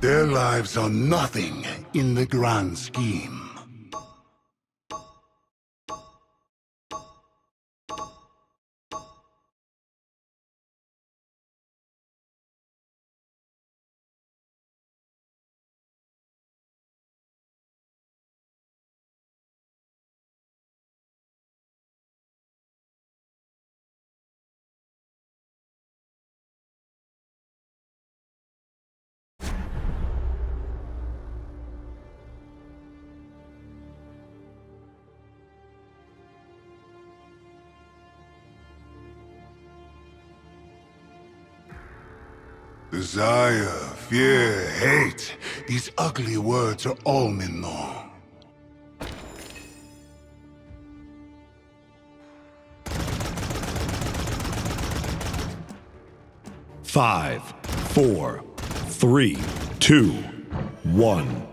Their lives are nothing in the grand scheme. Desire, fear, hate. These ugly words are all Minnon. Five, four, three, two, one.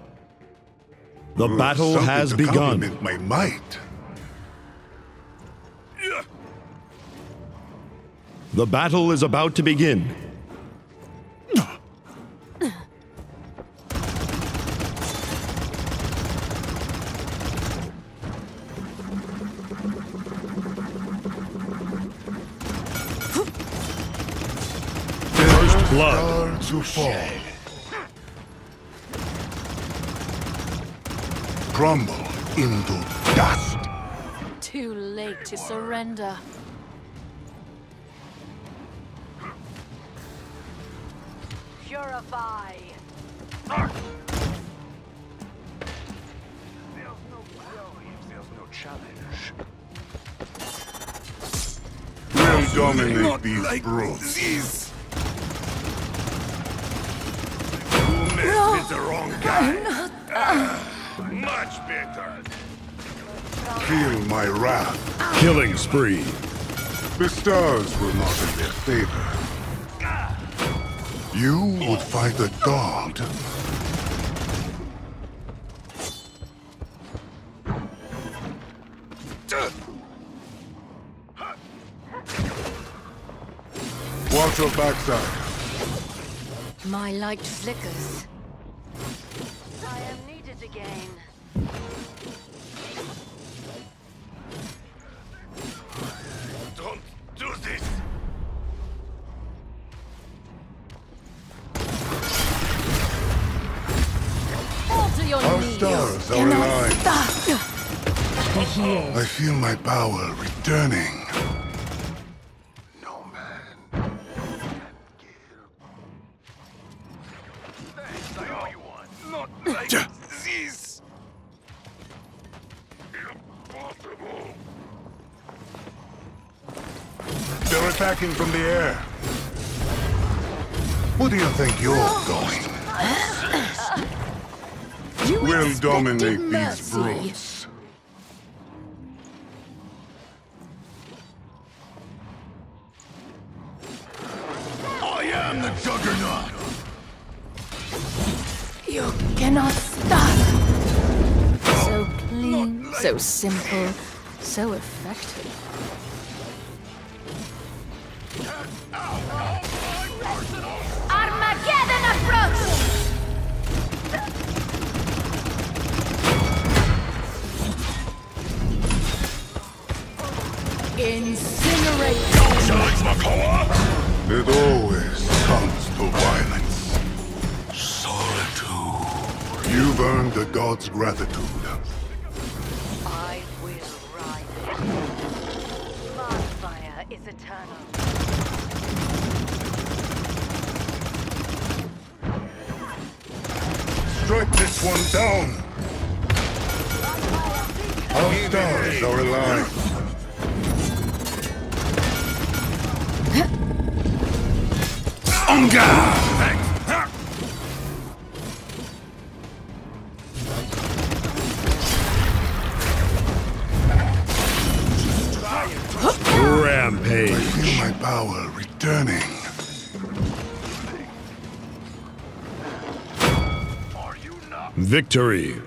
The battle has to begun. my might. The battle is about to begin. Blood. Are to fall. Crumble into dust. Too late to surrender. Purify. There's no challenge. We'll dominate these brutes. The wrong guy. Ah, much better. Feel my wrath. Killing spree. The stars were not in their favor. You would fight a god. Watch your backside. My light flickers. I am again. Don't do this. Fall to your Our knees. stars are aligned. Be healed. I feel my power returning. No attacking from the air. Where do you think you're going? You We'll expected dominate these mercy. brutes. I am the Juggernaut. You cannot stop. So clean, so simple, so effective. Armageddon approach! Incinerate! Charge Makoa. It always comes to violence. Solitude. You've earned the god's gratitude. Is eternal. Strike this one down. Our stars are aligned. Rampage. My power returning. Are you not? Victory.